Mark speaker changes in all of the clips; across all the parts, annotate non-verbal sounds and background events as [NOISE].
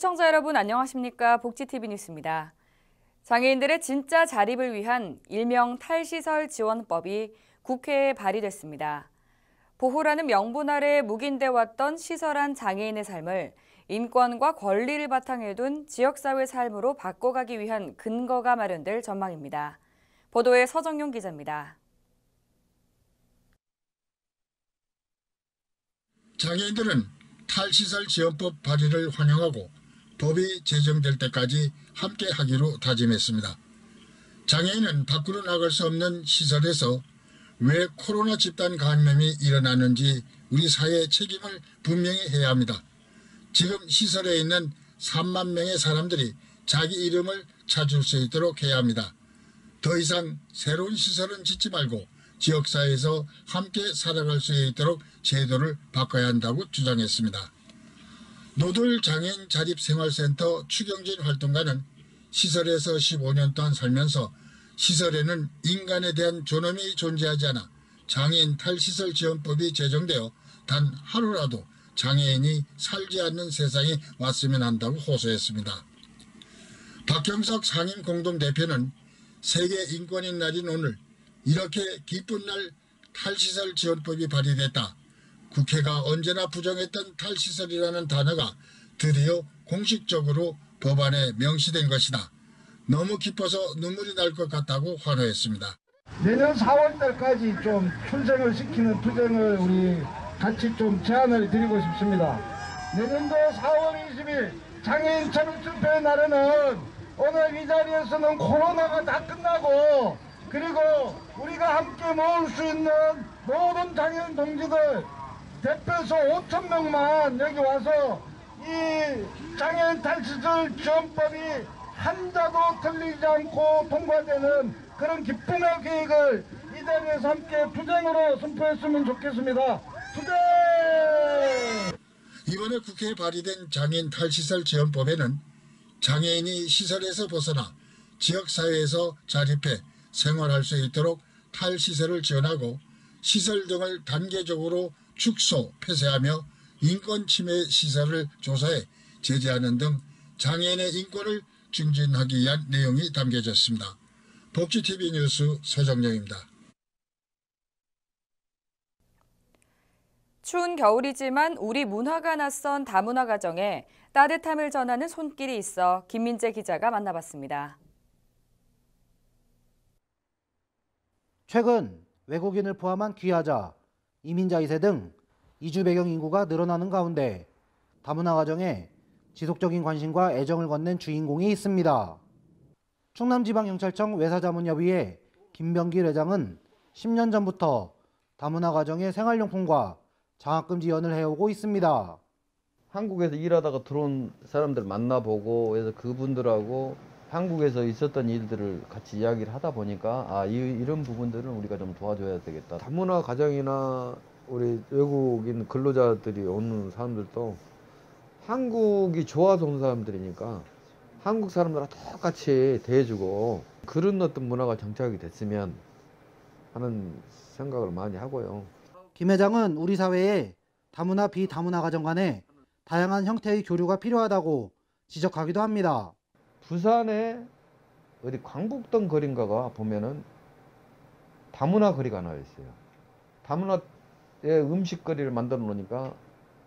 Speaker 1: 시청자 여러분 안녕하십니까? 복지TV 뉴스입니다. 장애인들의 진짜 자립을 위한 일명 탈시설 지원법이 국회에 발의됐습니다. 보호라는 명분 아래 묵인돼 왔던 시설한 장애인의 삶을 인권과 권리를 바탕에 둔 지역사회 삶으로 바꿔가기 위한 근거가 마련될 전망입니다. 보도에 서정용 기자입니다.
Speaker 2: 장애인들은 탈시설 지원법 발의를 환영하고 법이 제정될 때까지 함께 하기로 다짐했습니다. 장애인은 밖으로 나갈 수 없는 시설에서 왜 코로나 집단 감염이 일어나는지 우리 사회의 책임을 분명히 해야 합니다. 지금 시설에 있는 3만 명의 사람들이 자기 이름을 찾을 수 있도록 해야 합니다. 더 이상 새로운 시설은 짓지 말고 지역사회에서 함께 살아갈 수 있도록 제도를 바꿔야 한다고 주장했습니다. 노들 장애인 자립생활센터 추경진 활동가는 시설에서 15년 동안 살면서 시설에는 인간에 대한 존엄이 존재하지 않아 장애인 탈시설 지원법이 제정되어 단 하루라도 장애인이 살지 않는 세상이 왔으면 한다고 호소했습니다. 박경석 상임 공동대표는 세계 인권인 날인 오늘 이렇게 기쁜 날 탈시설 지원법이 발의됐다. 국회가 언제나 부정했던 탈시설이라는 단어가 드디어 공식적으로 법안에 명시된 것이다. 너무 기뻐서 눈물이 날 것 같다고 환호했습니다.
Speaker 3: 내년 4월 달까지 좀 출생을 시키는 투쟁을 우리 같이 좀 제안을 드리고 싶습니다. 내년도 4월 20일 장애인 체육집회 날에는 오늘 이 자리에서는 코로나가 다 끝나고 그리고 우리가 함께 모을 수 있는 모든 장애인 동지들 대표소 5천 명만 여기 와서 이 장애인 탈시설 지원법이 한자도 틀리지 않고 통과되는 그런 기쁨의 계획을 이 자리에서 함께 투쟁으로 선포했으면 좋겠습니다. 투쟁!
Speaker 2: 이번에 국회에 발의된 장애인 탈시설 지원법에는 장애인이 시설에서 벗어나 지역사회에서 자립해 생활할 수 있도록 탈시설을 지원하고 시설 등을 단계적으로 축소, 폐쇄하며 인권 침해 시설을 조사해 제재하는 등 장애인의 인권을 증진하기 위한 내용이 담겨졌습니다. 복지TV 뉴스 서정영입니다.
Speaker 1: 추운 겨울이지만 우리 문화가 낯선 다문화 가정에 따뜻함을 전하는 손길이 있어 김민재 기자가 만나봤습니다.
Speaker 4: 최근 외국인을 포함한 귀하자, 이민자 2세 등 이주 배경 인구가 늘어나는 가운데 다문화 가정에 지속적인 관심과 애정을 건넨 주인공이 있습니다. 충남지방경찰청 외사자문협의회 김병길 회장은 10년 전부터 다문화 가정의 생활용품과 장학금 지원을 해오고 있습니다.
Speaker 5: 한국에서 일하다가 들어온 사람들 만나보고 그래서 그분들하고 한국에서 있었던 일들을 같이 이야기를 하다 보니까 아 이, 이런 부분들은 우리가 좀 도와줘야 되겠다. 다문화 가정이나 우리 외국인 근로자들이 오는 사람들도 한국이 좋아서 온 사람들이니까 한국 사람들과 똑같이 대해주고 그런 어떤 문화가 정착이 됐으면 하는 생각을 많이 하고요.
Speaker 4: 김 회장은 우리 사회에 다문화 비다문화 가정 간에 다양한 형태의 교류가 필요하다고 지적하기도 합니다.
Speaker 5: 부산에 어디 광복동 거리인가가 보면은 다문화 거리가 나와 있어요. 다문화의 음식 거리를 만들어 놓으니까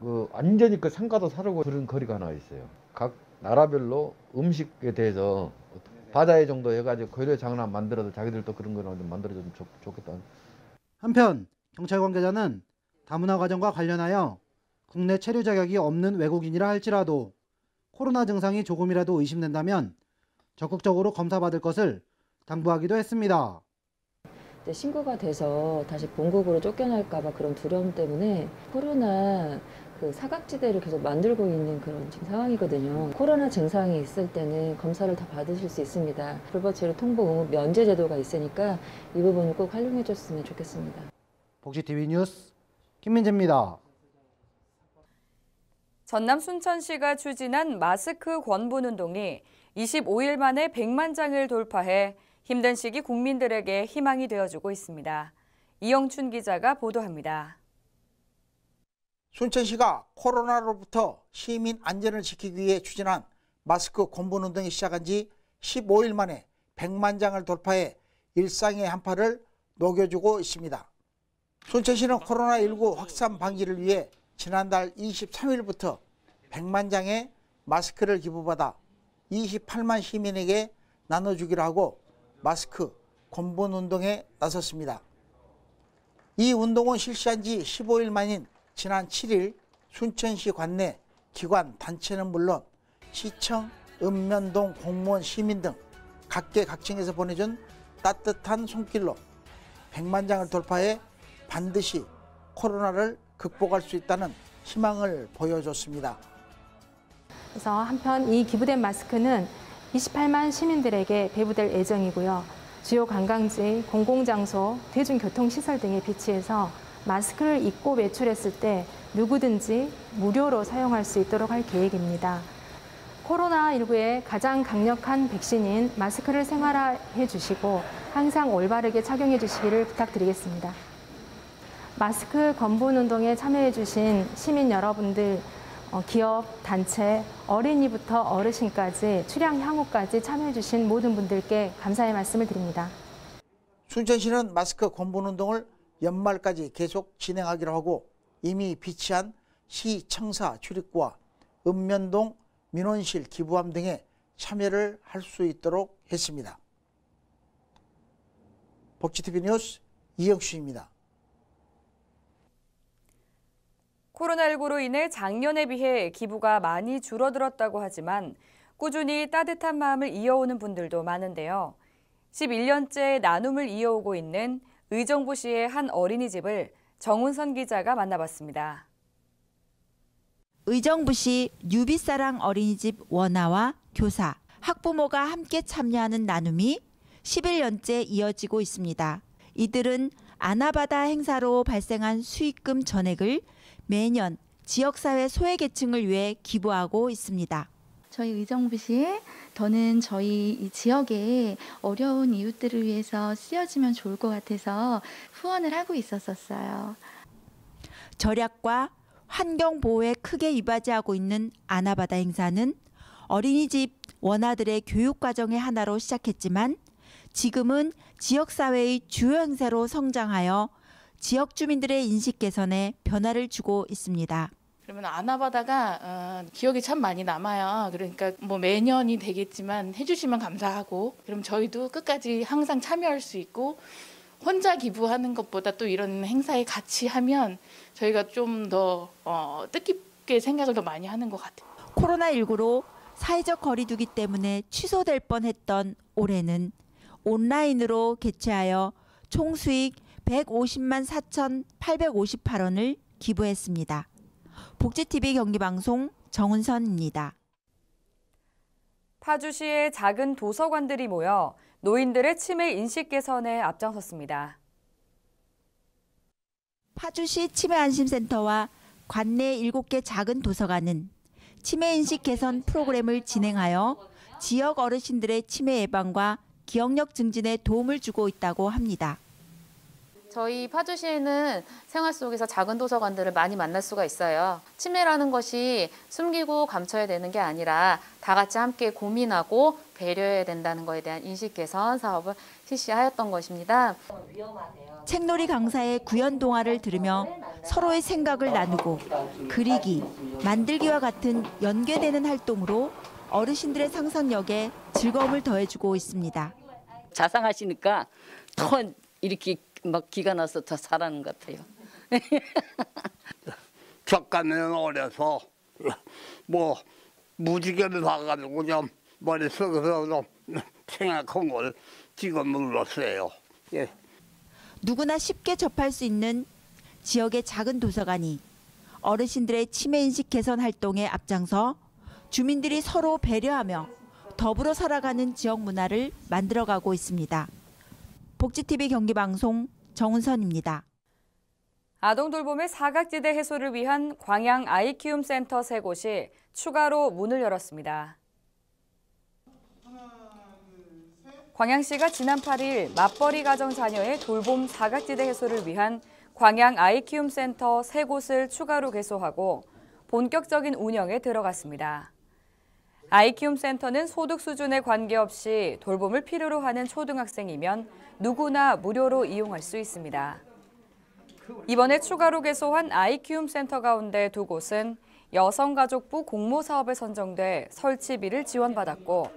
Speaker 5: 그 완전히 그 상가도 사르고 그런 거리가 나와 있어요. 각 나라별로 음식에 대해서 바다의 정도 해가지고 거리의 장난 만들어도 자기들도 그런 거를 좀 만들어주면 좋, 좋겠다.
Speaker 4: 한편 경찰 관계자는 다문화 가정과 관련하여 국내 체류 자격이 없는 외국인이라 할지라도 코로나 증상이 조금이라도 의심된다면 적극적으로 검사받을 것을 당부하기도 했습니다.
Speaker 6: 신고가 돼서 다시 본국으로 쫓겨날까봐 그런 두려움 때문에 코로나 그 사각지대를 계속 만들고 있는 그런 지금 상황이거든요. 코로나 증상이 있을 때는 검사를 다 받으실 수 있습니다. 불법체류 통보 의무 면제 제도가 있으니까 이 부분을 꼭 활용해 줬으면 좋겠습니다.
Speaker 4: 복지TV 뉴스 김민재입니다.
Speaker 1: 전남 순천시가 추진한 마스크 권분 운동이 25일 만에 100만 장을 돌파해 힘든 시기 국민들에게 희망이 되어주고 있습니다. 이영춘 기자가 보도합니다.
Speaker 7: 순천시가 코로나로부터 시민 안전을 지키기 위해 추진한 마스크 공분 운동이 시작한 지 15일 만에 100만 장을 돌파해 일상의 한파를 녹여주고 있습니다. 순천시는 코로나19 확산 방지를 위해 지난달 23일부터 100만 장의 마스크를 기부받아 28만 시민에게 나눠주기로 하고 마스크 공분 운동에 나섰습니다. 이 운동은 실시한 지 15일 만인 지난 7일 순천시 관내 기관 단체는 물론 시청, 읍면동 공무원 시민 등 각계각층에서 보내준 따뜻한 손길로 100만 장을 돌파해 반드시 코로나를 극복할 수 있다는 희망을 보여줬습니다.
Speaker 8: 그래서 한편 이 기부된 마스크는 28만 시민들에게 배부될 예정이고요. 주요 관광지, 공공장소, 대중교통시설 등에 비치해서 마스크를 입고 외출했을 때 누구든지 무료로 사용할 수 있도록 할 계획입니다. 코로나19의 가장 강력한 백신인 마스크를 생활화해 주시고 항상 올바르게 착용해 주시기를 부탁드리겠습니다. 마스크 건분 운동에 참여해 주신 시민 여러분들, 어, 기업, 단체, 어린이부터 어르신까지 출향 향후까지 참여해 주신 모든 분들께 감사의 말씀을 드립니다.
Speaker 7: 순천시는 마스크 공분 운동을 연말까지 계속 진행하기로 하고 이미 비치한 시 청사 출입구와 읍면동 민원실 기부함 등에 참여를 할 수 있도록 했습니다. 복지TV 뉴스 이영수입니다.
Speaker 1: 코로나19로 인해 작년에 비해 기부가 많이 줄어들었다고 하지만 꾸준히 따뜻한 마음을 이어오는 분들도 많은데요. 11년째 나눔을 이어오고 있는 의정부시의 한 어린이집을 정운선 기자가 만나봤습니다.
Speaker 9: 의정부시 뉴비사랑 어린이집 원아와 교사, 학부모가 함께 참여하는 나눔이 11년째 이어지고 있습니다. 이들은 아나바다 행사로 발생한 수익금 전액을 매년 지역사회 소외계층을 위해 기부하고 있습니다.
Speaker 10: 저희 의정부시에 더는 저희 이 지역의 어려운 이웃들을 위해서 쓰여지면 좋을 것 같아서 후원을 하고 있었었어요.
Speaker 9: 절약과 환경 보호에 크게 이바지하고 있는 아나바다 행사는 어린이집 원아들의 교육 과정의 하나로 시작했지만 지금은 지역 사회의 주요 행사로 성장하여 지역 주민들의 인식 개선에 변화를 주고 있습니다.
Speaker 11: 그러면 아나바다가 어, 기억이 참 많이 남아요. 그러니까 뭐 매년이 되겠지만 해주시면 감사하고 그럼 저희도 끝까지 항상 참여할 수 있고 혼자 기부하는 것보다 또 이런 행사에 같이 하면 저희가 좀더 어, 뜻깊게 생각을 더 많이 하는 것 같아요.
Speaker 9: 코로나19로 사회적 거리두기 때문에 취소될 뻔했던 올해는 온라인으로 개최하여 총 수익 150만 4,858원을 기부했습니다. 복지TV 경기방송 정은선입니다.
Speaker 1: 파주시의 작은 도서관들이 모여 노인들의 치매 인식 개선에 앞장섰습니다.
Speaker 9: 파주시 치매안심센터와 관내 7개 작은 도서관은 치매인식 개선 프로그램을 진행하여 지역 어르신들의 치매 예방과 기억력 증진에 도움을 주고 있다고 합니다.
Speaker 12: 저희 파주시에는 생활 속에서 작은 도서관들을 많이 만날 수가 있어요. 치매라는 것이 숨기고 감춰야 되는 게 아니라 다 같이 함께 고민하고 배려해야 된다는 것에 대한 인식 개선 사업을 실시하였던 것입니다.
Speaker 9: 책놀이 강사의 구연 동화를 들으며 서로의 생각을 나누고 그리기, 만들기와 같은 연계되는 활동으로 어르신들의 상상력에 즐거움을 더해주고 있습니다.
Speaker 13: 자상하시니까 더 이렇게 막 기가 나서 더 잘하는 것 같아요. [LAUGHS]
Speaker 14: 작가는 어려서 뭐 무지개를 봐가지고 좀 머릿속에서 좀 생각한 걸 지금 눌렀어요. 예.
Speaker 9: 누구나 쉽게 접할 수 있는 지역의 작은 도서관이 어르신들의 치매 인식 개선 활동에 앞장서 주민들이 서로 배려하며 더불어 살아가는 지역 문화를 만들어가고 있습니다. 복지TV 경기방송 정은선입니다.
Speaker 1: 아동 돌봄의 사각지대 해소를 위한 광양 아이 키움 센터 세 곳이 추가로 문을 열었습니다. 광양시가 지난 8일 맞벌이 가정 자녀의 돌봄 사각지대 해소를 위한 광양 아이키움 센터 3곳을 추가로 개소하고 본격적인 운영에 들어갔습니다. 아이키움 센터는 소득 수준에 관계없이 돌봄을 필요로 하는 초등학생이면 누구나 무료로 이용할 수 있습니다. 이번에 추가로 개소한 아이 키움 센터 가운데 두 곳은 여성가족부 공모사업에 선정돼 설치비를 지원받았고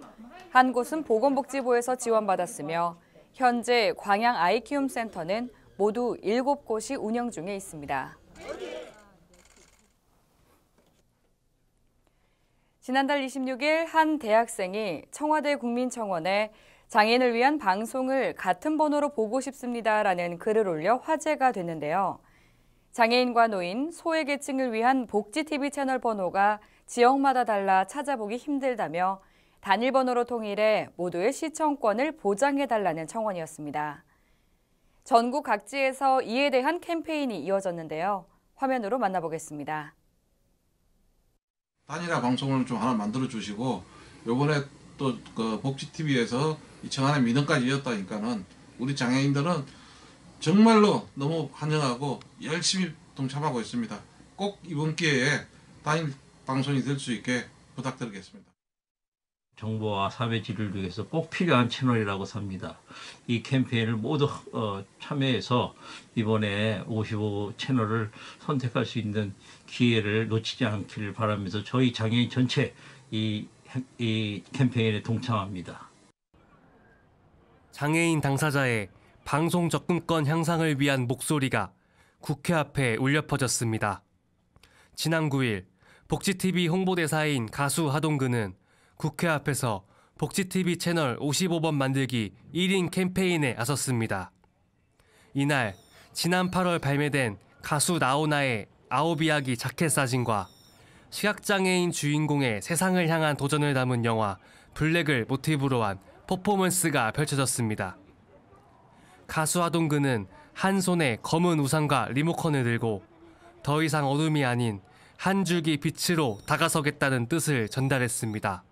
Speaker 1: 한 곳은 보건복지부에서 지원받았으며 현재 광양 아이 키움 센터는 모두 7곳이 운영 중에 있습니다. 지난달 26일 한 대학생이 청와대 국민청원에 장애인을 위한 방송을 같은 번호로 보고 싶습니다라는 글을 올려 화제가 됐는데요. 장애인과 노인, 소외계층을 위한 복지TV 채널 번호가 지역마다 달라 찾아보기 힘들다며 단일 번호로 통일해 모두의 시청권을 보장해달라는 청원이었습니다. 전국 각지에서 이에 대한 캠페인이 이어졌는데요. 화면으로 만나보겠습니다.
Speaker 15: 단일화 방송을 좀 하나 만들어 주시고 요번에 또 그 복지 TV에서 이 청와대 민원까지 이었다니까는 우리 장애인들은 정말로 너무 환영하고 열심히 동참하고 있습니다. 꼭 이번 기회에 단일 방송이 될 수 있게 부탁드리겠습니다.
Speaker 16: 정보와 사회 질을 위해서 꼭 필요한 채널이라고 삽니다. 이 캠페인을 모두 어, 참여해서 이번에 55 채널을 선택할 수 있는 기회를 놓치지 않기를 바라면서 저희 장애인 전체 이, 이 캠페인에 동참합니다.
Speaker 17: 장애인 당사자의 방송 접근권 향상을 위한 목소리가 국회 앞에 울려 퍼졌습니다. 지난 9일 복지TV 홍보대사인 가수 하동근은 국회 앞에서 복지TV 채널 55번 만들기 1인 캠페인에 나섰습니다. 이날 지난 8월 발매된 가수 나오나의 아홉 이야기 자켓 사진과 시각장애인 주인공의 세상을 향한 도전을 담은 영화 블랙을 모티브로 한 퍼포먼스가 펼쳐졌습니다. 가수 하동근은 한 손에 검은 우산과 리모컨을 들고 더 이상 어둠이 아닌 한 줄기 빛으로 다가서겠다는 뜻을 전달했습니다.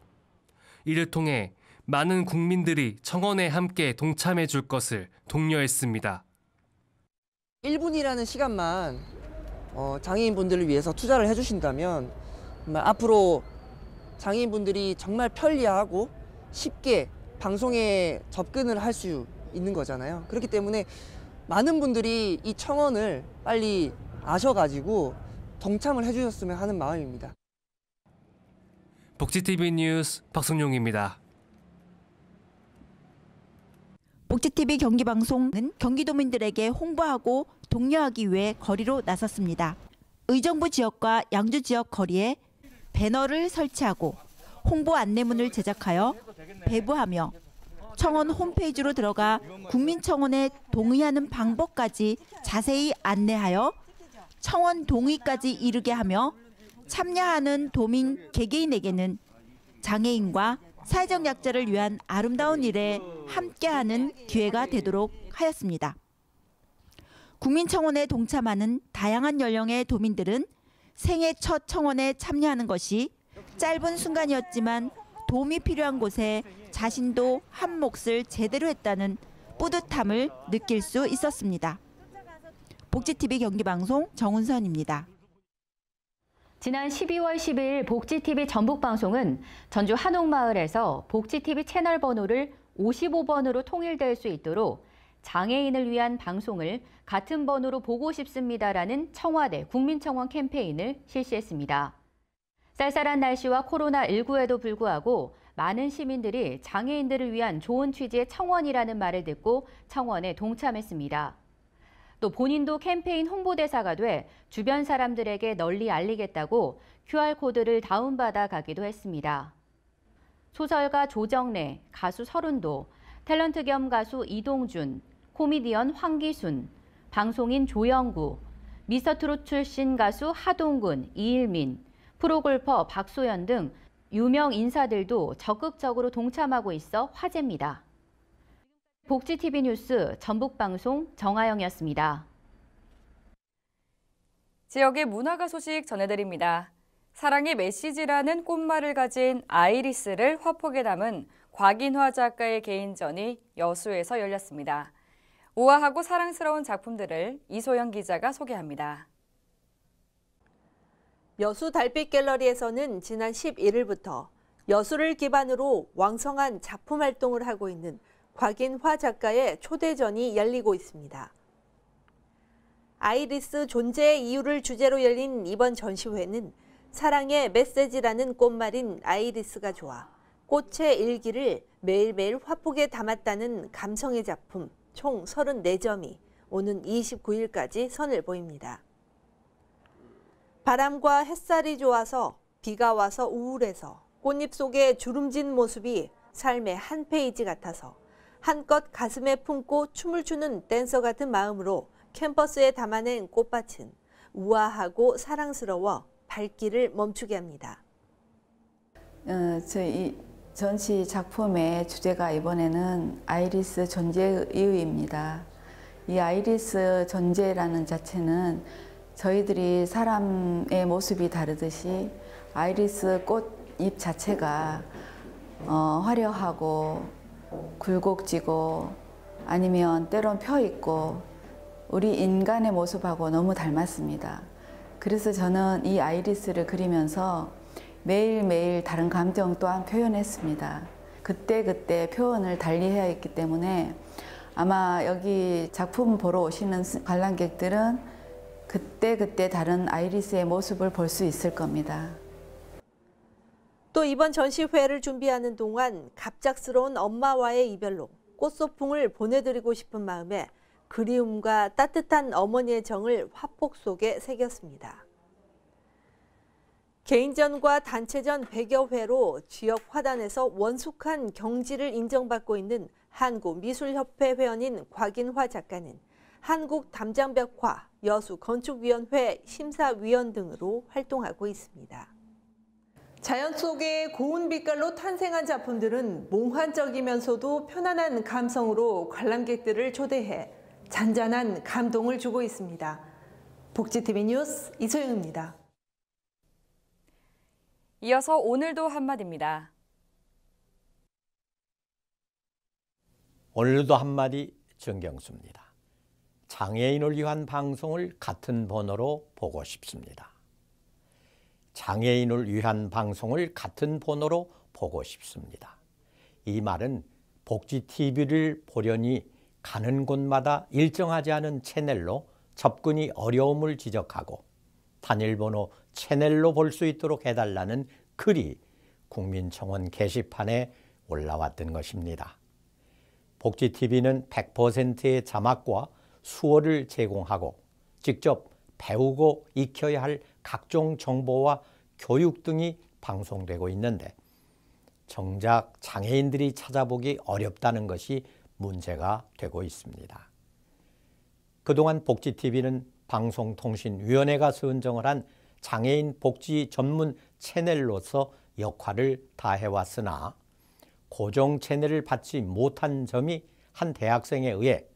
Speaker 17: 이를 통해 많은 국민들이 청원에 함께 동참해 줄 것을 독려했습니다.
Speaker 18: 1분이라는 시간만 어, 장애인분들을 위해서 투자를 해주신다면 앞으로 장애인분들이 정말 편리하고 쉽게 방송에 접근을 할 수 있는 거잖아요. 그렇기 때문에 많은 분들이 이 청원을 빨리 아셔가지고 동참을 해주셨으면 하는 마음입니다.
Speaker 17: 복지TV 뉴스 박성용입니다.
Speaker 9: 복지TV 경기방송은 경기도민들에게 홍보하고 독려하기 위해 거리로 나섰습니다. 의정부 지역과 양주 지역 거리에 배너를 설치하고 홍보 안내문을 제작하여 배부하며 청원 홈페이지로 들어가 국민청원에 동의하는 방법까지 자세히 안내하여 청원 동의까지 이르게 하며 참여하는 도민 개개인에게는 장애인과 사회적 약자를 위한 아름다운 일에 함께하는 기회가 되도록 하였습니다. 국민청원에 동참하는 다양한 연령의 도민들은 생애 첫 청원에 참여하는 것이 짧은 순간이었지만 도움이 필요한 곳에 자신도 한 몫을 제대로 했다는 뿌듯함을 느낄 수 있었습니다. 복지TV 경기방송 정은선입니다.
Speaker 19: 지난 12월 10일 복지TV 전북방송은 전주 한옥마을에서 복지TV 채널 번호를 55번으로 통일될 수 있도록 장애인을 위한 방송을 같은 번호로 보고 싶습니다라는 청와대 국민청원 캠페인을 실시했습니다. 쌀쌀한 날씨와 코로나19에도 불구하고 많은 시민들이 장애인들을 위한 좋은 취지의 청원이라는 말을 듣고 청원에 동참했습니다. 또 본인도 캠페인 홍보대사가 돼 주변 사람들에게 널리 알리겠다고 QR코드를 다운받아 가기도 했습니다. 소설가 조정래, 가수 서른도, 탤런트 겸 가수 이동준, 코미디언 황기순, 방송인 조영구, 미스터트롯 출신 가수 하동근, 이일민, 프로골퍼 박소연 등 유명 인사들도 적극적으로 동참하고 있어 화제입니다. 복지TV 뉴스 전북방송 정아영이었습니다.
Speaker 1: 지역의 문화가 소식 전해드립니다. 사랑의 메시지라는 꽃말을 가진 아이리스를 화폭에 담은 곽인화 작가의 개인전이 여수에서 열렸습니다. 우아하고 사랑스러운 작품들을 이소영 기자가 소개합니다.
Speaker 20: 여수 달빛 갤러리에서는 지난 11일부터 여수를 기반으로 왕성한 작품 활동을 하고 있는 곽인화 작가의 초대전이 열리고 있습니다. 아이리스 존재의 이유를 주제로 열린 이번 전시회는 사랑의 메시지라는 꽃말인 아이리스가 좋아 꽃의 일기를 매일매일 화폭에 담았다는 감성의 작품 총 34점이 오는 29일까지 선을 보입니다. 바람과 햇살이 좋아서 비가 와서 우울해서 꽃잎 속에 주름진 모습이 삶의 한 페이지 같아서 한껏 가슴에 품고 춤을 추는 댄서 같은 마음으로 캔버스에 담아낸 꽃밭은 우아하고 사랑스러워 발길을 멈추게 합니다.
Speaker 21: 어, 저희 전시 작품의 주제가 이번에는 아이리스 존재의 이유입니다. 이 아이리스 존재라는 자체는 저희들이 사람의 모습이 다르듯이 아이리스 꽃 잎 자체가 어, 화려하고 굴곡지고 아니면 때론 펴 있고 우리 인간의 모습하고 너무 닮았습니다. 그래서 저는 이 아이리스를 그리면서 매일매일 다른 감정 또한 표현했습니다. 그때그때 표현을 달리 해야 했기 때문에 아마 여기 작품 보러 오시는 관람객들은 그때 그때 다른 아이리스의 모습을 볼 수 있을 겁니다.
Speaker 20: 또 이번 전시회를 준비하는 동안 갑작스러운 엄마와의 이별로 꽃소풍을 보내드리고 싶은 마음에 그리움과 따뜻한 어머니의 정을 화폭 속에 새겼습니다. 개인전과 단체전 100여 회로 지역 화단에서 원숙한 경지를 인정받고 있는 한국미술협회 회원인 곽인화 작가는 한국담장벽화, 여수건축위원회 심사위원 등으로 활동하고 있습니다. 자연 속의 고운 빛깔로 탄생한 작품들은 몽환적이면서도 편안한 감성으로 관람객들을 초대해 잔잔한 감동을 주고 있습니다. 복지TV 뉴스 이소영입니다.
Speaker 1: 이어서 오늘도 한마디입니다.
Speaker 22: 오늘도 한마디 정경수입니다. 장애인을 위한 방송을 같은 번호로 보고 싶습니다. 장애인을 위한 방송을 같은 번호로 보고 싶습니다. 이 말은 복지TV를 보려니 가는 곳마다 일정하지 않은 채널로 접근이 어려움을 지적하고 단일번호 채널로 볼 수 있도록 해달라는 글이 국민청원 게시판에 올라왔던 것입니다. 복지TV는 100%의 자막과 수어를 제공하고 직접 배우고 익혀야 할 각종 정보와 교육 등이 방송되고 있는데 정작 장애인들이 찾아보기 어렵다는 것이 문제가 되고 있습니다. 그동안 복지TV는 방송통신위원회가 선정을 한 장애인 복지 전문 채널로서 역할을 다해왔으나 고정 채널을 받지 못한 점이 한 대학생에 의해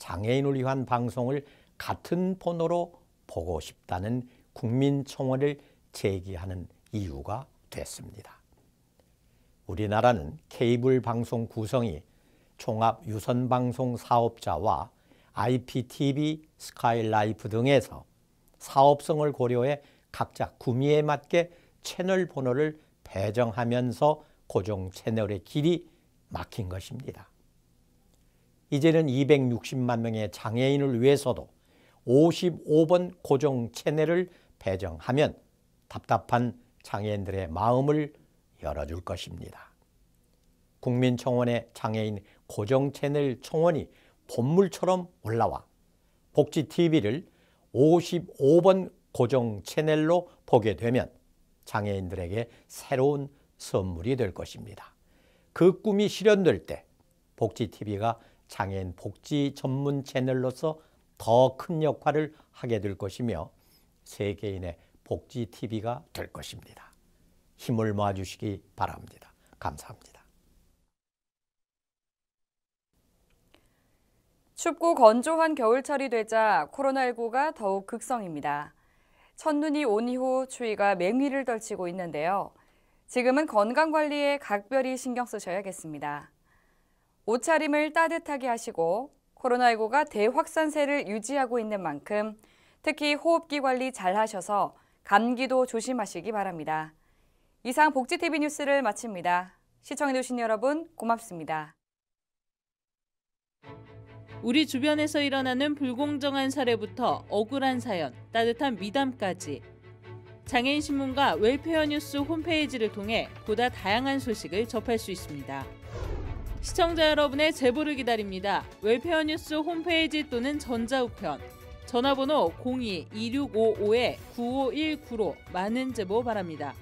Speaker 22: 장애인을 위한 방송을 같은 번호로 보고 싶다는 국민청원을 제기하는 이유가 됐습니다. 우리나라는 케이블 방송 구성이 종합 유선 방송 사업자와 IPTV, 스카이라이프 등에서 사업성을 고려해 각자 구미에 맞게 채널 번호를 배정하면서 고정 채널의 길이 막힌 것입니다. 이제는 260만 명의 장애인을 위해서도 55번 고정 채널을 배정하면 답답한 장애인들의 마음을 열어줄 것입니다. 국민청원의 장애인 고정 채널 청원이 본물처럼 올라와 복지TV를 55번 고정 채널로 보게 되면 장애인들에게 새로운 선물이 될 것입니다. 그 꿈이 실현될 때 복지TV가 장애인 복지 전문 채널로서 더 큰 역할을 하게 될 것이며 세계인의 복지TV가 될 것입니다. 힘을 모아주시기 바랍니다. 감사합니다.
Speaker 1: 춥고 건조한 겨울철이 되자 코로나19가 더욱 극성입니다. 첫눈이 온 이후 추위가 맹위를 떨치고 있는데요. 지금은 건강관리에 각별히 신경 쓰셔야겠습니다. 옷차림을 따뜻하게 하시고 코로나19가 대확산세를 유지하고 있는 만큼 특히 호흡기 관리 잘 하셔서 감기도 조심하시기 바랍니다. 이상 복지TV 뉴스를 마칩니다. 시청해주신 여러분 고맙습니다.
Speaker 23: 우리 주변에서 일어나는 불공정한 사례부터 억울한 사연, 따뜻한 미담까지 장애인 신문과 웰페어 뉴스 홈페이지를 통해 보다 다양한 소식을 접할 수 있습니다. 시청자 여러분의 제보를 기다립니다. 웰페어 뉴스 홈페이지 또는 전자우편, 전화번호 02-2655-9519로 많은 제보 바랍니다.